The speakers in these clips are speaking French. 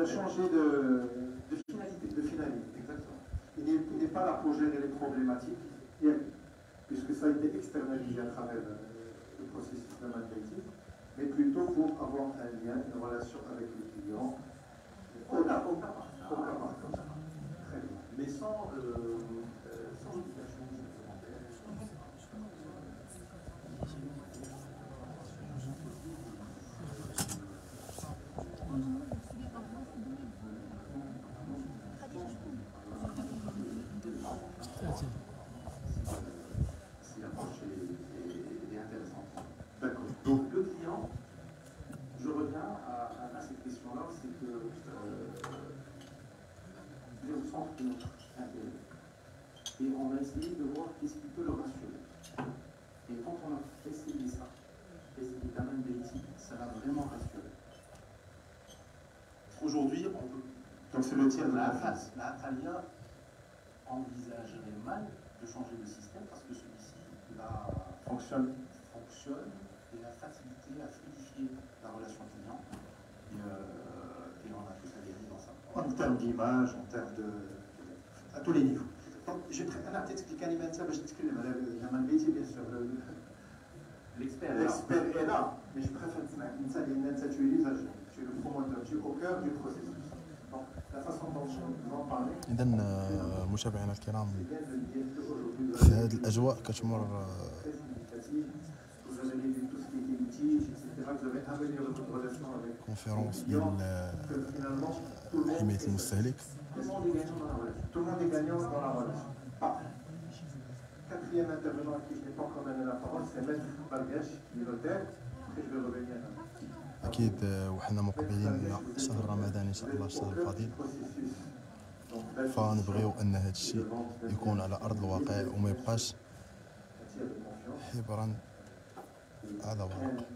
a changé de, finalité, de finalité, exactement. Il n'est pas là pour gérer les problématiques, puisque ça a été externalisé à travers le, processus de mais plutôt pour avoir un lien, une relation avec le client, au cas par cas. Très bien. Mais sans, euh, euh, sans obligation Si l'approche est, est, intéressante. D'accord. Donc le client, je reviens à, cette question-là, c'est que il est au centre de notre intérêt. Et on a essayé de voir qu'est-ce qui peut le rassurer. Et quand on a essayé ça, essayé d'amener des ça l'a vraiment rassuré. Aujourd'hui, on peut. Donc c'est le tiers de la face. La envisagerait mal de changer de système parce que celui-ci fonctionne. fonctionne et a facilité à fluidifier la relation client. Et, euh, et on a tous adhéré dans ça. En termes d'image, en termes de. à tous les niveaux. Donc, t'expliquer un événement, je le bien sûr. L'expert est là, mais je préfère que tu es l'usager, tu es le promoteur, tu es au cœur du processus. اذا متابعينا الكرام في هذه الأجواء كتمر كونفيرونس ديال حماية المستهلك. أكيد وحنا مقبلين على شهر رمضان إن شاء الله الشهر الفضيل فنبغيو أن هذا الشيء يكون على أرض الواقع وما يبقاش حبرا على ورق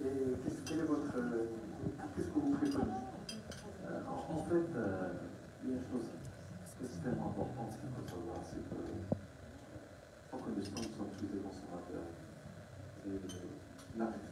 Et qu'est-ce que vous préparez En fait, il y a une chose. Extrêmement importante qu'il faut savoir, c'est que en connaissant, nous sommes tous des consommateurs. Et l'arrêt,